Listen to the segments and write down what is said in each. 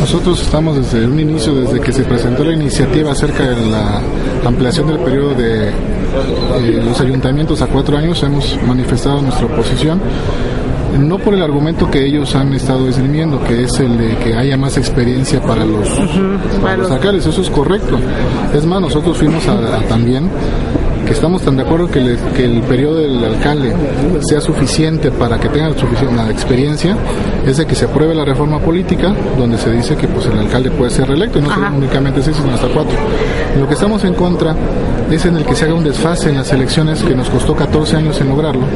Nosotros estamos desde un inicio, desde que se presentó la iniciativa acerca de la ampliación del periodo de eh, los ayuntamientos a cuatro años, hemos manifestado nuestra oposición no por el argumento que ellos han estado esgrimiendo, que es el de que haya más experiencia para los, para los alcaldes, eso es correcto. Es más, nosotros fuimos a también que estamos tan de acuerdo que, que el periodo del alcalde sea suficiente para que tenga suficiente la experiencia, es de que se apruebe la reforma política, donde se dice que pues el alcalde puede ser reelecto, y no únicamente seis, sino hasta cuatro. Lo que estamos en contra es en el que se haga un desfase en las elecciones que nos costó 14 años en lograrlo,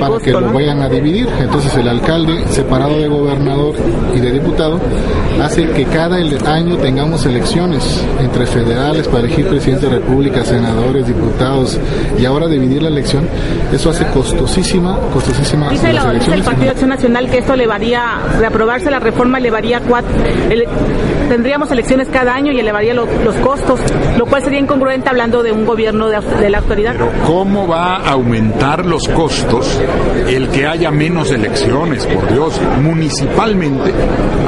para que lo vayan a dividir. Entonces el alcalde, separado de gobernador y de diputado, hace que cada año tengamos elecciones entre federales para elegir presidente de república, senadores, diputados, y ahora dividir la elección, eso hace costosísima, costosísima dice, las elecciones. Dice el Partido Acción Nacional que esto elevaría, de aprobarse la reforma, elevaría cuatro, tendríamos elecciones cada año y elevaría los costos, lo cual sería incongruente hablando de un gobierno de, la autoridad. Pero ¿cómo va a aumentar los costos el que haya menos elecciones? Por Dios, municipalmente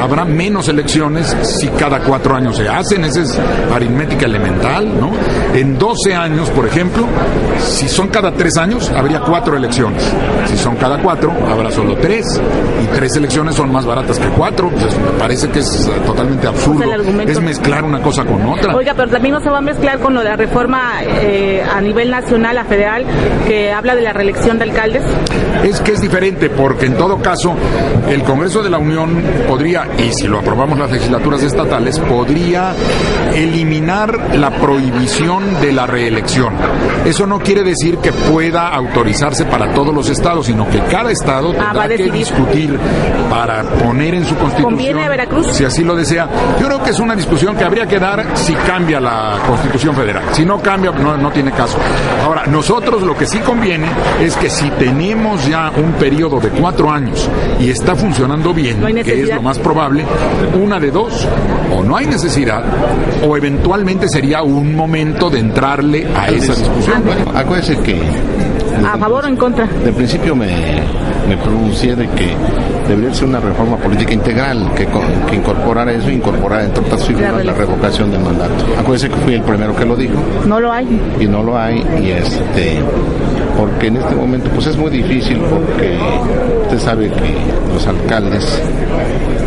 habrá menos elecciones si cada cuatro años se hacen, esa es aritmética elemental, ¿no? En 12 años, por ejemplo, si son cada tres años, habría cuatro elecciones. Si son cada cuatro, habrá solo tres. Y tres elecciones son más baratas que cuatro. Pues me parece que es eh, totalmente absurdo. Es mezclar una cosa con otra. Oiga, pero también no se va a mezclar con lo de la reforma eh, a nivel nacional, a federal, que habla de la reelección de alcaldes. Es que es diferente, porque en todo caso, el Congreso de la Unión podría, y si lo aprobamos las legislaturas estatales, podría eliminar la prohibición de la reelección. Eso no quiere decir que pueda autorizarse para todos los estados, sino que cada estado ah, tendrá que discutir para poner en su constitución. ¿Conviene a Veracruz? Si así lo desea. Yo creo que es una discusión que habría que dar si cambia la constitución federal. Si no cambia, no, no tiene caso. Ahora, nosotros lo que sí conviene es que si tenemos ya un periodo de cuatro años y está funcionando bien, que es lo más probable, una de dos, o no hay necesidad, o eventualmente sería un momento de entrarle a esa discusión. Acuérdese que... ¿A favor o en contra? De principio me, me pronuncié de que debería ser una reforma política integral que, que incorporara eso, incorporara entre otras figuras la, revocación del mandato. Acuérdese que fui el primero que lo dijo. No lo hay. Y no lo hay, y este porque en este momento pues es muy difícil porque usted sabe que los alcaldes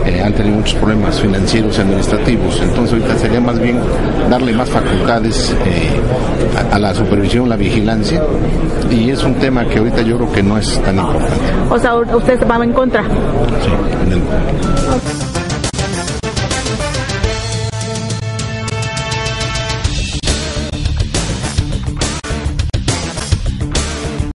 eh, han tenido muchos problemas financieros y administrativos, entonces ahorita sería más bien darle más facultades eh, a, la supervisión, la vigilancia, y es un tema que ahorita yo creo que no es tan importante. O sea, usted va en contra. Sí, en el...